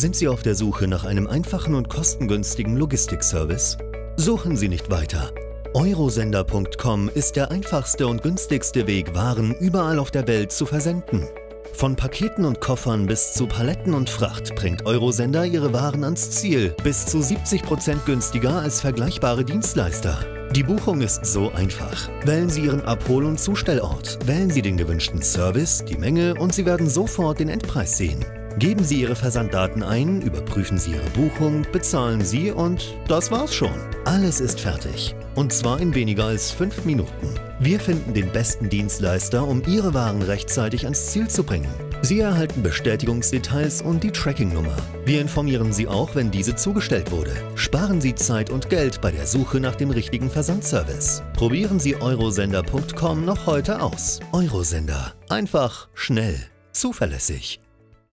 Sind Sie auf der Suche nach einem einfachen und kostengünstigen Logistikservice? Suchen Sie nicht weiter. Eurosender.com ist der einfachste und günstigste Weg, Waren überall auf der Welt zu versenden. Von Paketen und Koffern bis zu Paletten und Fracht bringt Eurosender ihre Waren ans Ziel, bis zu 70% günstiger als vergleichbare Dienstleister. Die Buchung ist so einfach. Wählen Sie Ihren Abhol- und Zustellort, wählen Sie den gewünschten Service, die Menge und Sie werden sofort den Endpreis sehen. Geben Sie Ihre Versanddaten ein, überprüfen Sie Ihre Buchung, bezahlen Sie und das war's schon. Alles ist fertig. Und zwar in weniger als fünf Minuten. Wir finden den besten Dienstleister, um Ihre Waren rechtzeitig ans Ziel zu bringen. Sie erhalten Bestätigungsdetails und die Tracking-Nummer. Wir informieren Sie auch, wenn diese zugestellt wurde. Sparen Sie Zeit und Geld bei der Suche nach dem richtigen Versandservice. Probieren Sie eurosender.com noch heute aus. Eurosender. Einfach, schnell, zuverlässig.